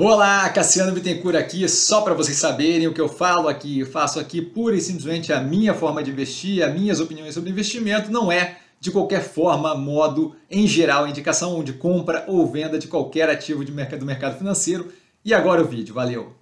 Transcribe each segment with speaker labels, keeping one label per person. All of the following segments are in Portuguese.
Speaker 1: Olá, Cassiano Bittencourt aqui, só para vocês saberem o que eu falo aqui, faço aqui pura e simplesmente a minha forma de investir, as minhas opiniões sobre investimento, não é de qualquer forma, modo, em geral, indicação de compra ou venda de qualquer ativo de mercado, do mercado financeiro. E agora o vídeo, valeu!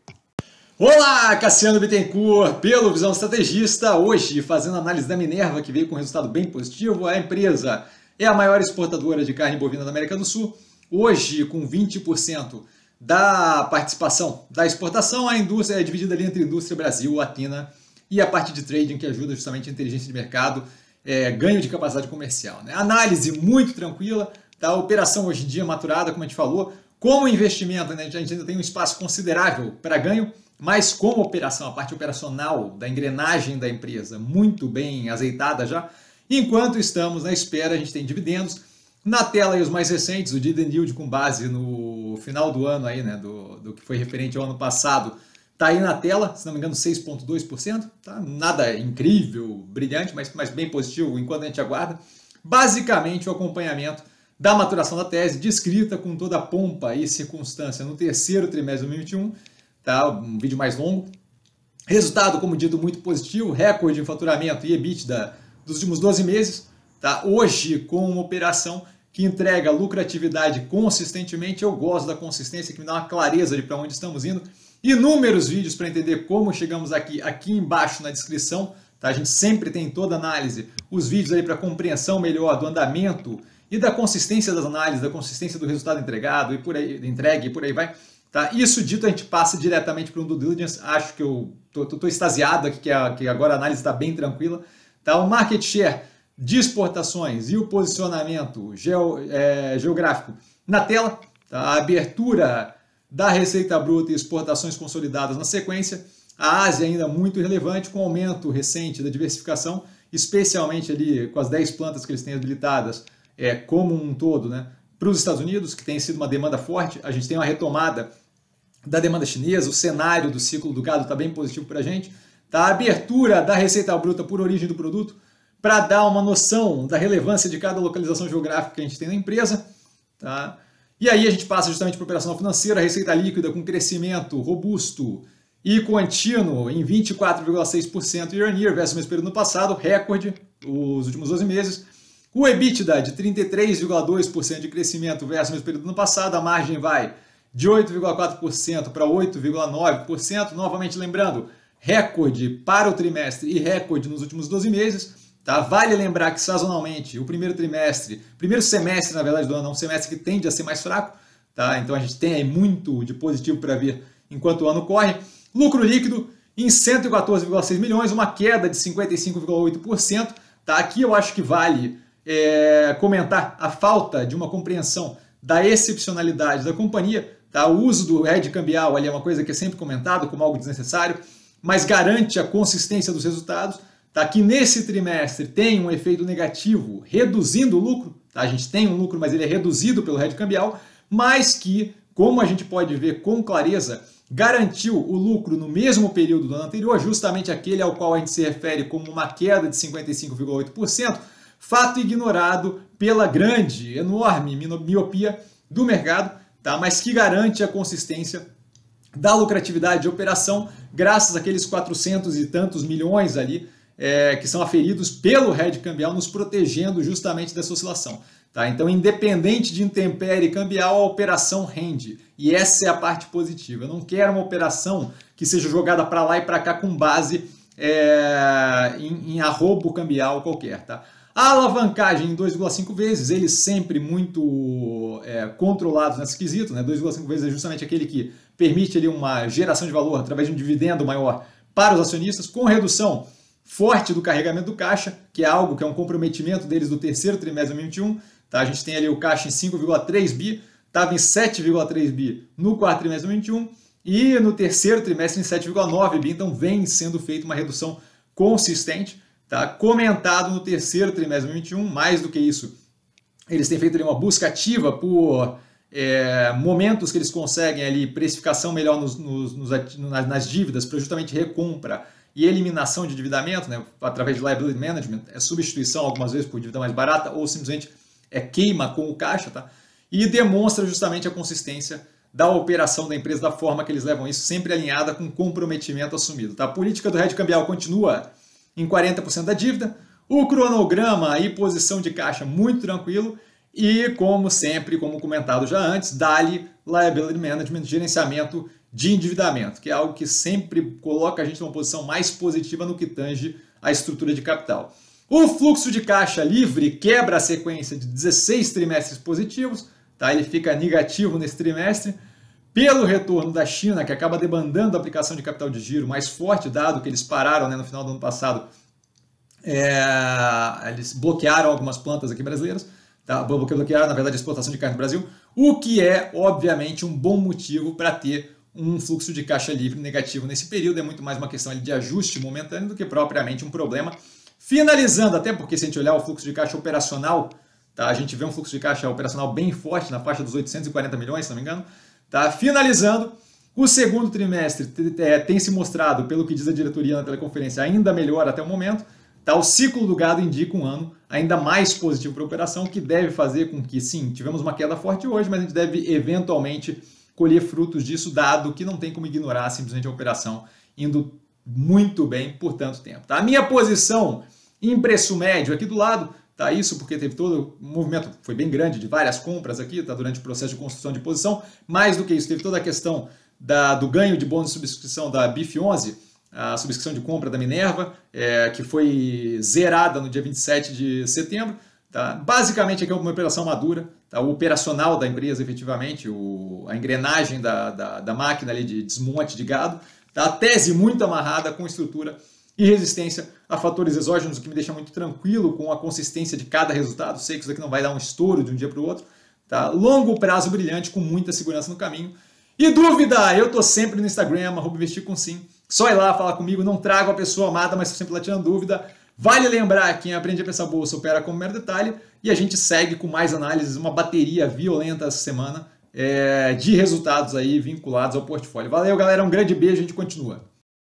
Speaker 1: Olá, Cassiano Bittencourt, pelo Visão Estrategista, hoje fazendo análise da Minerva, que veio com resultado bem positivo, a empresa é a maior exportadora de carne bovina da América do Sul, hoje com 20% da participação da exportação, a indústria é dividida ali entre indústria Brasil, Atina e a parte de trading que ajuda justamente a inteligência de mercado, é, ganho de capacidade comercial. Né? Análise muito tranquila, tá? a operação hoje em dia maturada, como a gente falou, como investimento, né? a gente ainda tem um espaço considerável para ganho, mas como operação, a parte operacional da engrenagem da empresa muito bem azeitada já, enquanto estamos na espera, a gente tem dividendos, na tela aí os mais recentes, o dividend yield com base no final do ano aí, né, do, do que foi referente ao ano passado, tá aí na tela, se não me engano 6.2%, tá? Nada incrível, brilhante, mas, mas bem positivo enquanto a gente aguarda. Basicamente o acompanhamento da maturação da tese, descrita com toda a pompa e circunstância no terceiro trimestre de 2021, tá? Um vídeo mais longo. Resultado, como dito, muito positivo, recorde em faturamento e EBITDA dos últimos 12 meses, tá? Hoje com uma operação que entrega lucratividade consistentemente. Eu gosto da consistência, que me dá uma clareza de para onde estamos indo. Inúmeros vídeos para entender como chegamos aqui, aqui embaixo na descrição. Tá? A gente sempre tem toda a análise, os vídeos aí para compreensão melhor do andamento e da consistência das análises, da consistência do resultado entregado e por aí, entregue e por aí vai. Tá? Isso dito, a gente passa diretamente para um due diligence. Acho que eu tô extasiado aqui, que, a, que agora a análise está bem tranquila. Tá? O market share de exportações e o posicionamento geo, é, geográfico na tela, tá? a abertura da receita bruta e exportações consolidadas na sequência, a Ásia ainda muito relevante com aumento recente da diversificação, especialmente ali com as 10 plantas que eles têm habilitadas é, como um todo, né? para os Estados Unidos, que tem sido uma demanda forte, a gente tem uma retomada da demanda chinesa, o cenário do ciclo do gado está bem positivo para a gente, tá? a abertura da receita bruta por origem do produto, para dar uma noção da relevância de cada localização geográfica que a gente tem na empresa. Tá? E aí a gente passa justamente para operação financeira, receita líquida com crescimento robusto e contínuo em 24,6% year on year versus o mesmo período no passado, recorde, os últimos 12 meses. O EBITDA de 33,2% de crescimento versus o mesmo período no passado, a margem vai de 8,4% para 8,9%. Novamente lembrando, recorde para o trimestre e recorde nos últimos 12 meses. Tá? Vale lembrar que sazonalmente, o primeiro trimestre, primeiro semestre, na verdade, do ano é um semestre que tende a ser mais fraco. Tá? Então a gente tem aí muito de positivo para ver enquanto o ano corre. Lucro líquido em 114,6 milhões, uma queda de 55,8%. Tá? Aqui eu acho que vale é, comentar a falta de uma compreensão da excepcionalidade da companhia. Tá? O uso do hedge cambial ali é uma coisa que é sempre comentado como algo desnecessário, mas garante a consistência dos resultados tá? que nesse trimestre tem um efeito negativo, reduzindo o lucro, tá? a gente tem um lucro, mas ele é reduzido pelo hedge cambial, mas que, como a gente pode ver com clareza, garantiu o lucro no mesmo período do ano anterior, justamente aquele ao qual a gente se refere como uma queda de 55,8%, fato ignorado pela grande, enorme miopia do mercado, tá? mas que garante a consistência da lucratividade de operação graças àqueles 400 e tantos milhões ali é, que são aferidos pelo hedge cambial, nos protegendo justamente dessa oscilação. Tá? Então, independente de intempérie cambial, a operação rende. E essa é a parte positiva. Eu não quero uma operação que seja jogada para lá e para cá com base é, em, em arrobo cambial qualquer. Tá? A alavancagem em 2,5 vezes, eles sempre muito é, controlados nesse quesito. Né? 2,5 vezes é justamente aquele que permite ali, uma geração de valor através de um dividendo maior para os acionistas, com redução forte do carregamento do caixa, que é algo que é um comprometimento deles do terceiro trimestre de 2021. Tá? A gente tem ali o caixa em 5,3 bi, estava em 7,3 bi no quarto trimestre de 2021 e no terceiro trimestre em 7,9 bi, então vem sendo feita uma redução consistente, tá? comentado no terceiro trimestre de 2021, mais do que isso, eles têm feito ali uma busca ativa por é, momentos que eles conseguem ali precificação melhor nos, nos, nos nas dívidas para justamente recompra e eliminação de endividamento, né, através de liability management, é substituição algumas vezes por dívida mais barata ou simplesmente é queima com o caixa, tá? E demonstra justamente a consistência da operação da empresa, da forma que eles levam isso, sempre alinhada com comprometimento assumido. Tá? A política do hedge cambial continua em 40% da dívida, o cronograma e posição de caixa muito tranquilo e, como sempre, como comentado já antes, DALI, Liability Management, gerenciamento de endividamento, que é algo que sempre coloca a gente numa posição mais positiva no que tange a estrutura de capital. O fluxo de caixa livre quebra a sequência de 16 trimestres positivos, tá? ele fica negativo nesse trimestre, pelo retorno da China, que acaba demandando a aplicação de capital de giro mais forte, dado que eles pararam né, no final do ano passado, é, eles bloquearam algumas plantas aqui brasileiras, tá? bloquearam, na verdade, a exportação de carne no Brasil, o que é, obviamente, um bom motivo para ter um fluxo de caixa livre negativo nesse período, é muito mais uma questão de ajuste momentâneo do que propriamente um problema Finalizando, até porque se a gente olhar o fluxo de caixa operacional, tá, a gente vê um fluxo de caixa operacional bem forte, na faixa dos 840 milhões, se não me engano. Tá? Finalizando, o segundo trimestre é, tem se mostrado, pelo que diz a diretoria na teleconferência, ainda melhor até o momento. Tá? O ciclo do gado indica um ano ainda mais positivo para a operação, o que deve fazer com que, sim, tivemos uma queda forte hoje, mas a gente deve eventualmente colher frutos disso, dado que não tem como ignorar simplesmente a operação indo muito bem por tanto tempo. Tá? A minha posição em preço médio aqui do lado, tá isso porque teve todo o movimento, foi bem grande, de várias compras aqui, tá durante o processo de construção de posição. Mais do que isso, teve toda a questão da, do ganho de bônus de subscrição da BIF 11, a subscrição de compra da Minerva, é, que foi zerada no dia 27 de setembro. Tá? Basicamente, aqui é uma operação madura, tá? o operacional da empresa, efetivamente, o, a engrenagem da, da, da máquina ali de desmonte de gado, Tá? A tese muito amarrada com estrutura e resistência a fatores exógenos, o que me deixa muito tranquilo com a consistência de cada resultado. Sei que isso daqui não vai dar um estouro de um dia para o outro. Tá? Longo prazo brilhante, com muita segurança no caminho. E dúvida, eu tô sempre no Instagram, arroba investir com sim. Só ir lá falar comigo, não trago a pessoa amada, mas sempre lá tirando dúvida. Vale lembrar, quem aprende a pensar bolsa opera como mero detalhe. E a gente segue com mais análises, uma bateria violenta essa semana é, de resultados aí vinculados ao portfólio. Valeu, galera. Um grande beijo. A gente continua.